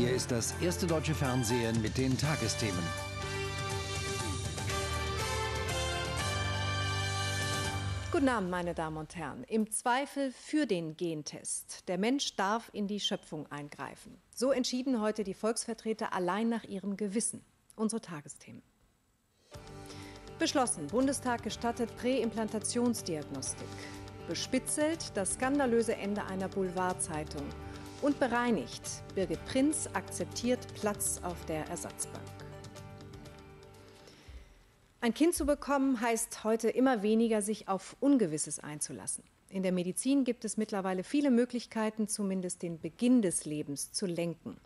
Hier ist das erste deutsche Fernsehen mit den Tagesthemen. Guten Abend, meine Damen und Herren. Im Zweifel für den Gentest. Der Mensch darf in die Schöpfung eingreifen. So entschieden heute die Volksvertreter allein nach ihrem Gewissen. Unsere Tagesthemen. Beschlossen, Bundestag gestattet Präimplantationsdiagnostik. Bespitzelt das skandalöse Ende einer Boulevardzeitung. Und bereinigt, Birgit Prinz akzeptiert Platz auf der Ersatzbank. Ein Kind zu bekommen heißt heute immer weniger, sich auf Ungewisses einzulassen. In der Medizin gibt es mittlerweile viele Möglichkeiten, zumindest den Beginn des Lebens zu lenken.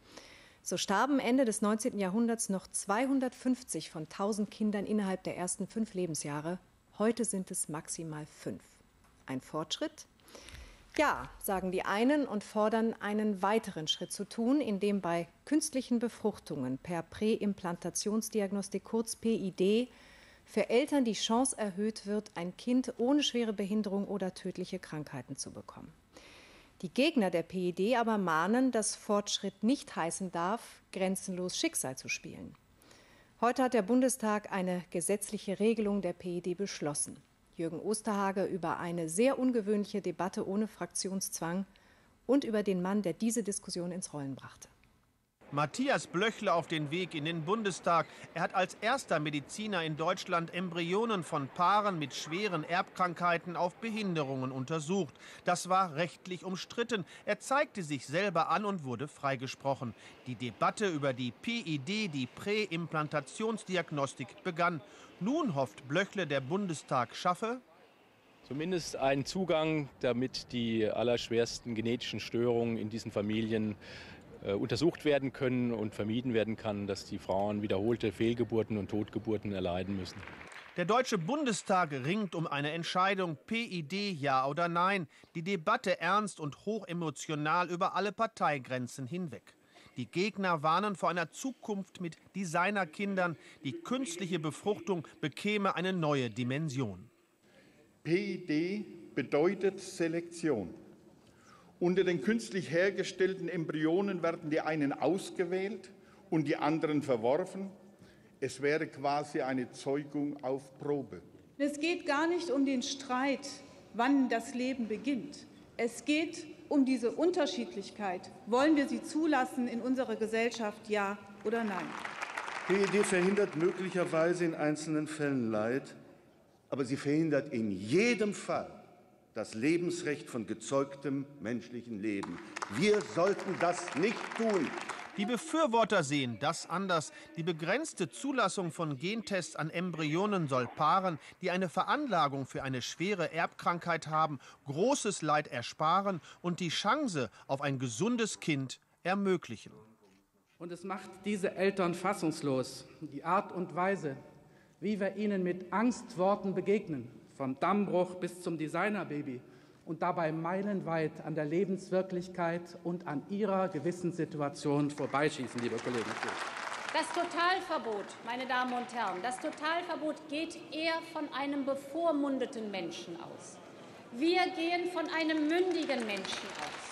So starben Ende des 19. Jahrhunderts noch 250 von 1000 Kindern innerhalb der ersten fünf Lebensjahre. Heute sind es maximal fünf. Ein Fortschritt? Ja, sagen die einen und fordern einen weiteren Schritt zu tun, indem bei künstlichen Befruchtungen per Präimplantationsdiagnostik kurz PID für Eltern die Chance erhöht wird, ein Kind ohne schwere Behinderung oder tödliche Krankheiten zu bekommen. Die Gegner der PID aber mahnen, dass Fortschritt nicht heißen darf, grenzenlos Schicksal zu spielen. Heute hat der Bundestag eine gesetzliche Regelung der PID beschlossen. Jürgen Osterhage über eine sehr ungewöhnliche Debatte ohne Fraktionszwang und über den Mann, der diese Diskussion ins Rollen brachte. Matthias Blöchle auf den Weg in den Bundestag. Er hat als erster Mediziner in Deutschland Embryonen von Paaren mit schweren Erbkrankheiten auf Behinderungen untersucht. Das war rechtlich umstritten. Er zeigte sich selber an und wurde freigesprochen. Die Debatte über die PID, die Präimplantationsdiagnostik, begann. Nun hofft Blöchle, der Bundestag schaffe Zumindest einen Zugang, damit die allerschwersten genetischen Störungen in diesen Familien untersucht werden können und vermieden werden kann, dass die Frauen wiederholte Fehlgeburten und Totgeburten erleiden müssen. Der Deutsche Bundestag ringt um eine Entscheidung PID ja oder nein. Die Debatte ernst und hochemotional über alle Parteigrenzen hinweg. Die Gegner warnen vor einer Zukunft mit Designerkindern. Die künstliche Befruchtung bekäme eine neue Dimension. PID bedeutet Selektion. Unter den künstlich hergestellten Embryonen werden die einen ausgewählt und die anderen verworfen. Es wäre quasi eine Zeugung auf Probe. Es geht gar nicht um den Streit, wann das Leben beginnt. Es geht um diese Unterschiedlichkeit. Wollen wir sie zulassen in unserer Gesellschaft, ja oder nein? PED verhindert möglicherweise in einzelnen Fällen Leid, aber sie verhindert in jedem Fall das Lebensrecht von gezeugtem menschlichen Leben. Wir sollten das nicht tun. Die Befürworter sehen das anders. Die begrenzte Zulassung von Gentests an Embryonen soll Paaren, die eine Veranlagung für eine schwere Erbkrankheit haben, großes Leid ersparen und die Chance auf ein gesundes Kind ermöglichen. Und es macht diese Eltern fassungslos, die Art und Weise, wie wir ihnen mit Angstworten begegnen, vom Dammbruch bis zum Designerbaby und dabei meilenweit an der Lebenswirklichkeit und an ihrer Gewissenssituation vorbeischießen, liebe Kollegen. Das Totalverbot, meine Damen und Herren, das Totalverbot geht eher von einem bevormundeten Menschen aus. Wir gehen von einem mündigen Menschen aus.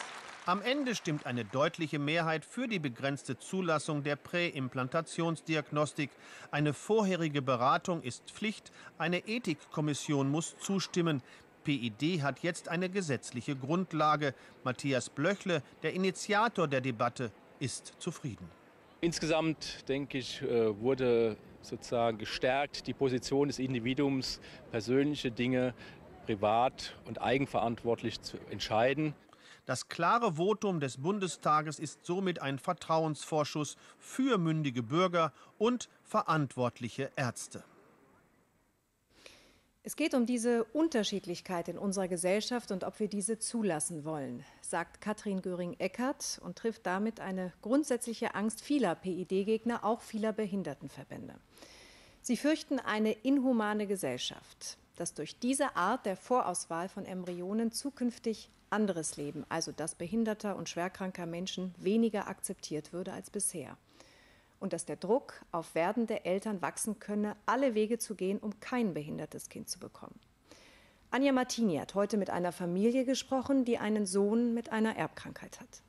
Am Ende stimmt eine deutliche Mehrheit für die begrenzte Zulassung der Präimplantationsdiagnostik. Eine vorherige Beratung ist Pflicht. Eine Ethikkommission muss zustimmen. PID hat jetzt eine gesetzliche Grundlage. Matthias Blöchle, der Initiator der Debatte, ist zufrieden. Insgesamt, denke ich, äh, wurde sozusagen gestärkt die Position des Individuums, persönliche Dinge privat und eigenverantwortlich zu entscheiden. Das klare Votum des Bundestages ist somit ein Vertrauensvorschuss für mündige Bürger und verantwortliche Ärzte. Es geht um diese Unterschiedlichkeit in unserer Gesellschaft und ob wir diese zulassen wollen, sagt Katrin Göring-Eckardt und trifft damit eine grundsätzliche Angst vieler PID-Gegner, auch vieler Behindertenverbände. Sie fürchten eine inhumane Gesellschaft, dass durch diese Art der Vorauswahl von Embryonen zukünftig anderes Leben, also das behinderter und schwerkranker Menschen, weniger akzeptiert würde als bisher. Und dass der Druck auf werdende Eltern wachsen könne, alle Wege zu gehen, um kein behindertes Kind zu bekommen. Anja Martini hat heute mit einer Familie gesprochen, die einen Sohn mit einer Erbkrankheit hat.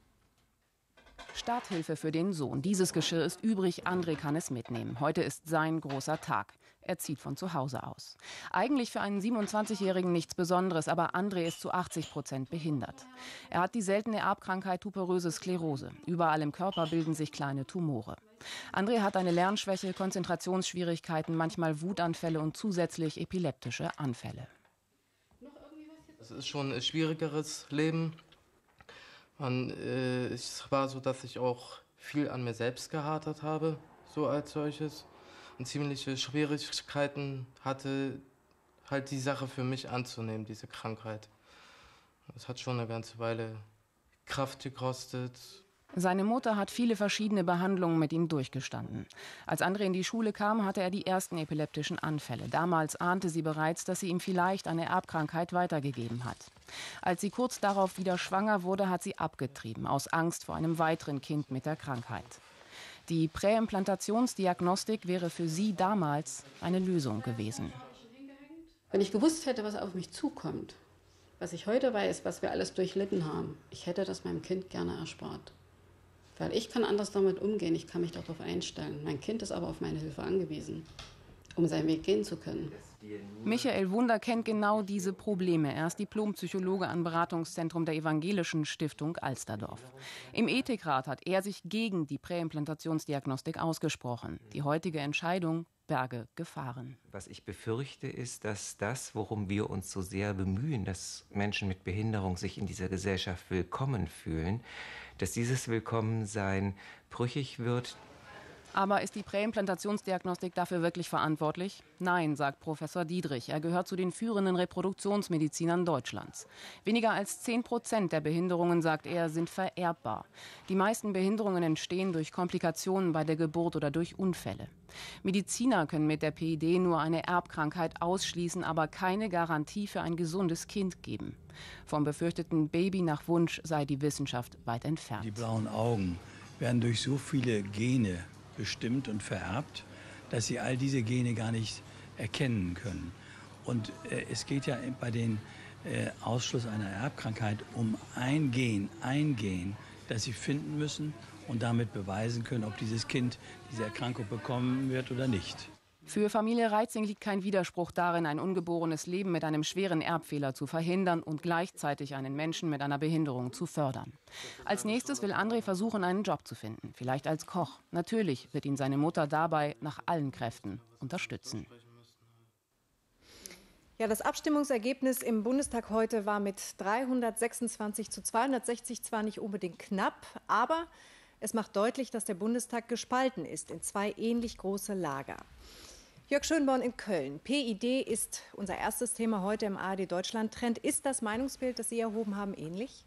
Starthilfe für den Sohn. Dieses Geschirr ist übrig, André kann es mitnehmen. Heute ist sein großer Tag. Er zieht von zu Hause aus. Eigentlich für einen 27-Jährigen nichts Besonderes, aber André ist zu 80 Prozent behindert. Er hat die seltene Erbkrankheit tuberöse Sklerose. Überall im Körper bilden sich kleine Tumore. André hat eine Lernschwäche, Konzentrationsschwierigkeiten, manchmal Wutanfälle und zusätzlich epileptische Anfälle. Es ist schon ein schwierigeres Leben. Man, äh, es war so, dass ich auch viel an mir selbst gehadert habe, so als solches. Und ziemliche Schwierigkeiten hatte, halt die Sache für mich anzunehmen, diese Krankheit. Es hat schon eine ganze Weile Kraft gekostet, seine Mutter hat viele verschiedene Behandlungen mit ihm durchgestanden. Als André in die Schule kam, hatte er die ersten epileptischen Anfälle. Damals ahnte sie bereits, dass sie ihm vielleicht eine Erbkrankheit weitergegeben hat. Als sie kurz darauf wieder schwanger wurde, hat sie abgetrieben, aus Angst vor einem weiteren Kind mit der Krankheit. Die Präimplantationsdiagnostik wäre für sie damals eine Lösung gewesen. Wenn ich gewusst hätte, was auf mich zukommt, was ich heute weiß, was wir alles durchlitten haben, ich hätte das meinem Kind gerne erspart. Weil ich kann anders damit umgehen, ich kann mich darauf einstellen. Mein Kind ist aber auf meine Hilfe angewiesen, um seinen Weg gehen zu können. Michael Wunder kennt genau diese Probleme. Er ist Diplompsychologe am Beratungszentrum der Evangelischen Stiftung Alsterdorf. Im Ethikrat hat er sich gegen die Präimplantationsdiagnostik ausgesprochen. Die heutige Entscheidung Berge gefahren. Was ich befürchte, ist, dass das, worum wir uns so sehr bemühen, dass Menschen mit Behinderung sich in dieser Gesellschaft willkommen fühlen, dass dieses Willkommensein brüchig wird. Aber ist die Präimplantationsdiagnostik dafür wirklich verantwortlich? Nein, sagt Professor Diedrich. Er gehört zu den führenden Reproduktionsmedizinern Deutschlands. Weniger als 10 Prozent der Behinderungen, sagt er, sind vererbbar. Die meisten Behinderungen entstehen durch Komplikationen bei der Geburt oder durch Unfälle. Mediziner können mit der PID nur eine Erbkrankheit ausschließen, aber keine Garantie für ein gesundes Kind geben. Vom befürchteten Baby nach Wunsch sei die Wissenschaft weit entfernt. Die blauen Augen werden durch so viele Gene bestimmt und vererbt, dass sie all diese Gene gar nicht erkennen können. Und äh, es geht ja bei den äh, Ausschluss einer Erbkrankheit um ein Gen, ein Gen, das sie finden müssen und damit beweisen können, ob dieses Kind diese Erkrankung bekommen wird oder nicht. Für Familie Reitzing liegt kein Widerspruch darin, ein ungeborenes Leben mit einem schweren Erbfehler zu verhindern und gleichzeitig einen Menschen mit einer Behinderung zu fördern. Als nächstes will André versuchen, einen Job zu finden, vielleicht als Koch. Natürlich wird ihn seine Mutter dabei nach allen Kräften unterstützen. Ja, das Abstimmungsergebnis im Bundestag heute war mit 326 zu 260 zwar nicht unbedingt knapp, aber es macht deutlich, dass der Bundestag gespalten ist in zwei ähnlich große Lager. Jörg Schönborn in Köln. PID ist unser erstes Thema heute im ARD Deutschland Trend. Ist das Meinungsbild, das Sie erhoben haben, ähnlich?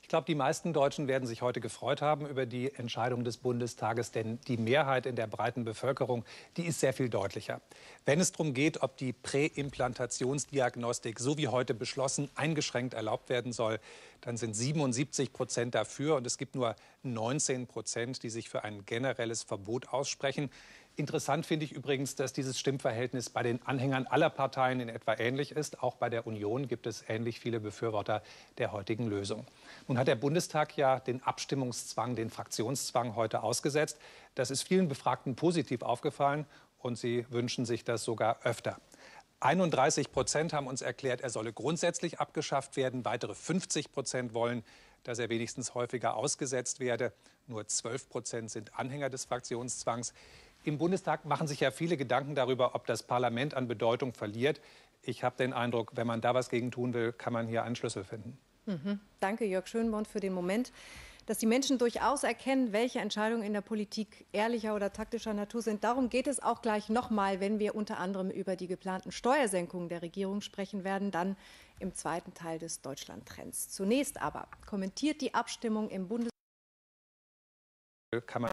Ich glaube, die meisten Deutschen werden sich heute gefreut haben über die Entscheidung des Bundestages, denn die Mehrheit in der breiten Bevölkerung, die ist sehr viel deutlicher. Wenn es darum geht, ob die Präimplantationsdiagnostik, so wie heute beschlossen, eingeschränkt erlaubt werden soll, dann sind 77 Prozent dafür und es gibt nur 19 Prozent, die sich für ein generelles Verbot aussprechen. Interessant finde ich übrigens, dass dieses Stimmverhältnis bei den Anhängern aller Parteien in etwa ähnlich ist. Auch bei der Union gibt es ähnlich viele Befürworter der heutigen Lösung. Nun hat der Bundestag ja den Abstimmungszwang, den Fraktionszwang heute ausgesetzt. Das ist vielen Befragten positiv aufgefallen und sie wünschen sich das sogar öfter. 31 Prozent haben uns erklärt, er solle grundsätzlich abgeschafft werden. Weitere 50 Prozent wollen, dass er wenigstens häufiger ausgesetzt werde. Nur 12 Prozent sind Anhänger des Fraktionszwangs. Im Bundestag machen sich ja viele Gedanken darüber, ob das Parlament an Bedeutung verliert. Ich habe den Eindruck, wenn man da was gegen tun will, kann man hier einen Schlüssel finden. Mhm. Danke, Jörg Schönborn, für den Moment, dass die Menschen durchaus erkennen, welche Entscheidungen in der Politik ehrlicher oder taktischer Natur sind. Darum geht es auch gleich nochmal, wenn wir unter anderem über die geplanten Steuersenkungen der Regierung sprechen werden, dann im zweiten Teil des Deutschland-Trends. Zunächst aber kommentiert die Abstimmung im Bundestag. Kann man